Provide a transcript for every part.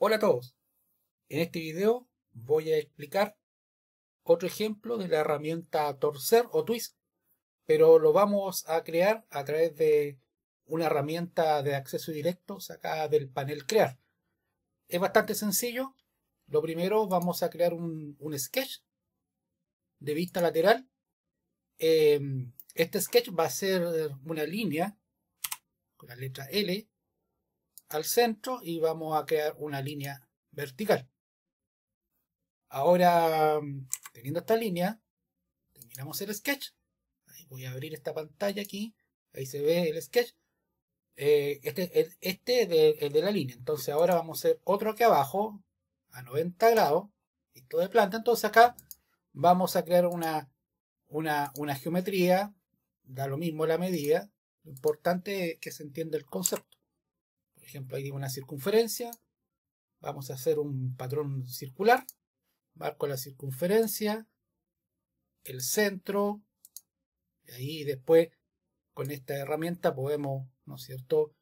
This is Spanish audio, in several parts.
Hola a todos. En este video voy a explicar otro ejemplo de la herramienta torcer o twist, pero lo vamos a crear a través de una herramienta de acceso directo sacada del panel crear. Es bastante sencillo. Lo primero vamos a crear un, sketch de vista lateral. Em, este sketch va a ser una línea con la letra L al centro y vamos a crear una línea vertical. Ahora, teniendo esta línea, terminamos el sketch. Voy a abrir esta pantalla aquí. Ahí se ve el sketch. Eh, este es este de, de la línea. Entonces ahora vamos a hacer otro aquí abajo a 90 grados. Esto de planta. Entonces acá vamos a crear una, una, una geometría. Da lo mismo la medida. Lo importante es que se entienda el concepto ejemplo, ahí digo una circunferencia. Vamos a hacer un patrón circular. Marco la circunferencia, el centro. Y ahí después, con esta herramienta, podemos, ¿no es cierto?,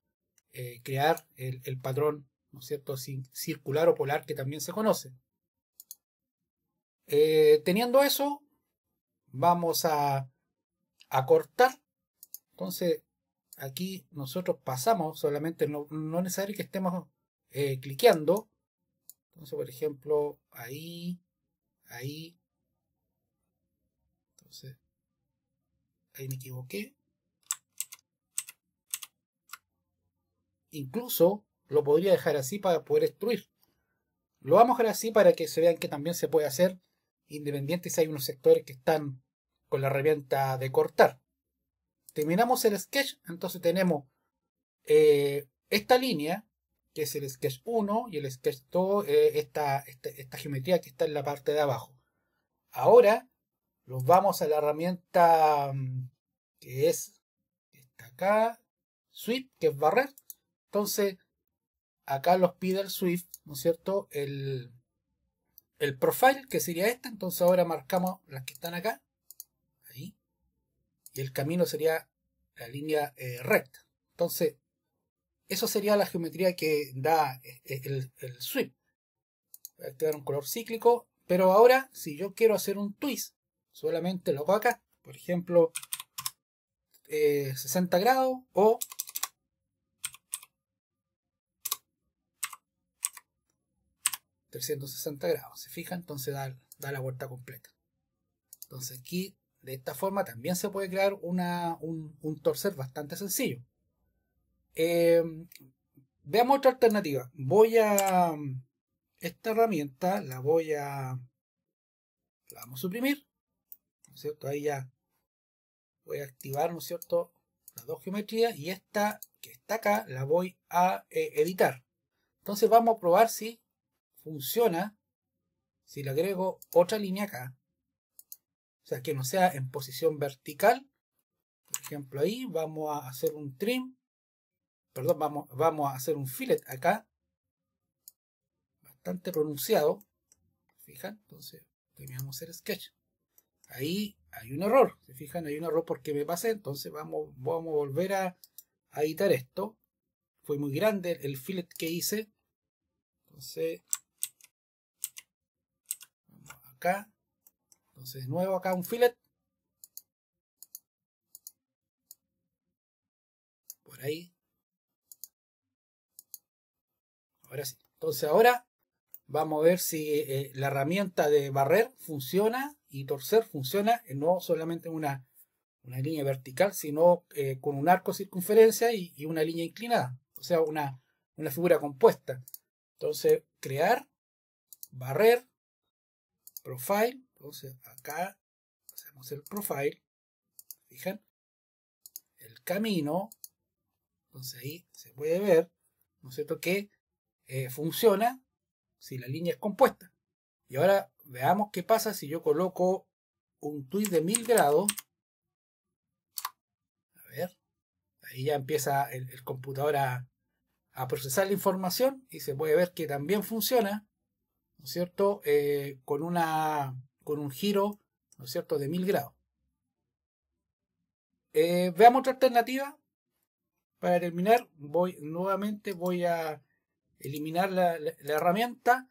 eh, crear el, patrón, ¿no es cierto?, circular o polar que también se conoce. Eh, teniendo eso, vamos a, a cortar. Entonces, aquí nosotros pasamos solamente, no, no es necesario que estemos eh, cliqueando. Entonces, por ejemplo, ahí, ahí. Entonces, ahí me equivoqué. Incluso lo podría dejar así para poder extruir. Lo vamos a dejar así para que se vean que también se puede hacer independiente si hay unos sectores que están con la herramienta de cortar terminamos el sketch, entonces tenemos eh, esta línea, que es el sketch 1 y el sketch 2, eh, esta, esta, geometría que está en la parte de abajo. Ahora nos vamos a la herramienta mm, que es esta acá, Sweep, que es barrer. Entonces, acá los pide el Swift, ¿no es cierto? El, el profile, que sería este. Entonces ahora marcamos las que están acá y el camino sería la línea eh, recta. Entonces, eso sería la geometría que da eh, eh, el, sweep. Voy a activar un color cíclico, pero ahora si yo quiero hacer un twist, solamente lo hago acá. Por ejemplo, 60 grados o ...360 grados, ¿se fijan? Entonces da, da la vuelta completa. Entonces aquí de esta forma también se puede crear un, torcer bastante sencillo. Eh, veamos otra alternativa. Voy a... Esta herramienta la voy a... La vamos a suprimir. ¿No es cierto? Ahí ya voy a activar, ¿no es cierto? Las dos geometrías y esta que está acá la voy a eh, editar. Entonces vamos a probar si funciona. Si le agrego otra línea acá o sea, que no sea en posición vertical. Por ejemplo, ahí vamos a hacer un trim. Perdón, vamos, vamos a hacer un fillet acá. Bastante pronunciado. Fijan, entonces terminamos el sketch. Ahí hay un error. Se fijan, hay un error porque me pasé. Entonces vamos, vamos a volver a editar esto. Fue muy grande el fillet que hice. Entonces, vamos acá entonces, de nuevo acá un fillet. Por ahí. Ahora sí. Entonces ahora vamos a ver si eh, la herramienta de barrer funciona y torcer funciona eh, no solamente en una, una línea vertical, sino eh, con un arco circunferencia y, y, una línea inclinada. O sea, una, una figura compuesta. Entonces, crear, barrer, profile, entonces acá hacemos el profile. Fijan. El camino. Entonces ahí se puede ver, ¿no es cierto?, que eh, funciona si la línea es compuesta. Y ahora veamos qué pasa si yo coloco un tweet de 1000 grados. A ver. Ahí ya empieza el, computador a, procesar la información y se puede ver que también funciona, ¿no es cierto?, eh, con una con un giro, ¿no es cierto?, de 1000 grados. Eh, veamos otra alternativa. Para terminar, voy nuevamente voy a eliminar la, herramienta.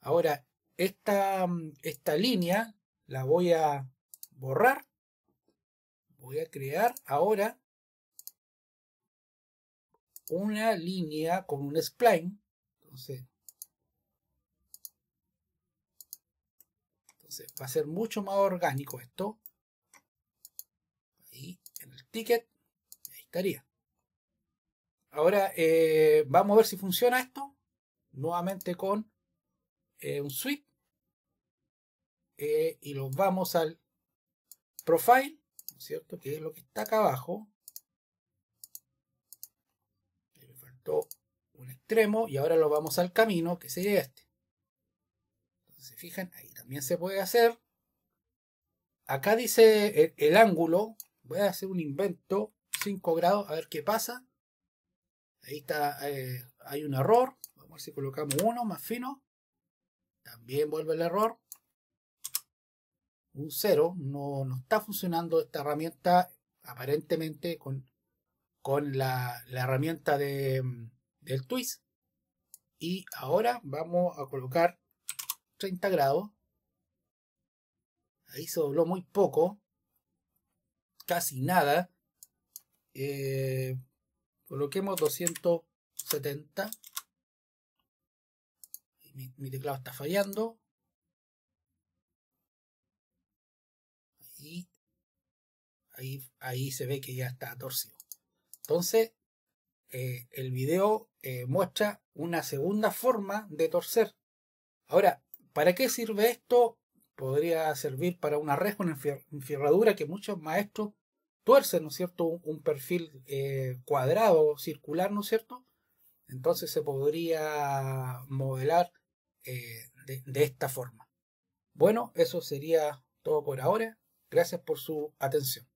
Ahora, esta, esta línea la voy a borrar. Voy a crear ahora una línea con un spline. Entonces, entonces va a ser mucho más orgánico esto. Ahí en el ticket, ahí estaría. Ahora eh, vamos a ver si funciona esto. Nuevamente con eh, un sweep. Eh, y los vamos al profile, ¿no es cierto? Que es lo que está acá abajo. Me faltó un extremo y ahora lo vamos al camino, que sería este. Entonces, fijan, ahí también se puede hacer. Acá dice el ángulo. Voy a hacer un invento 5 grados, a ver qué pasa. Ahí está, eh, hay un error. Vamos a ver si colocamos uno más fino. También vuelve el error. Un 0. No, no está funcionando esta herramienta aparentemente con, con la, herramienta de, del twist. Y ahora vamos a colocar 30 grados. Ahí se dobló muy poco. Casi nada. Eh, Coloquemos 270. Mi, teclado está fallando. Ahí, ahí, ahí se ve que ya está torcido. Entonces, eh, el video eh, muestra una segunda forma de torcer. Ahora, ¿para qué sirve esto? Podría servir para una red con enfierradura que muchos maestros tuerce, ¿no es cierto?, un, perfil eh, cuadrado, circular, ¿no es cierto? Entonces se podría modelar eh, de esta forma. Bueno, eso sería todo por ahora. Gracias por su atención.